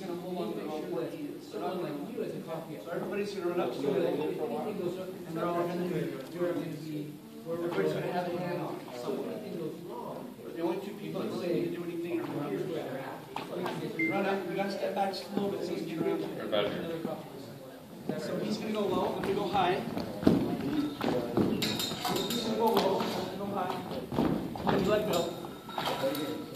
going to hold on to the whole point. Someone like you as a coffee. So everybody's going to run up to it. Anything goes up, and they're all going to do be. Everybody's going to have a hand on if Anything goes wrong. The only two people that say you do anything are here. Run up. We got to step back just a little bit so he can get around. Everybody. So he's going to go low. I'm going to go high. He's going to go low. I'm going to go high. And Let go.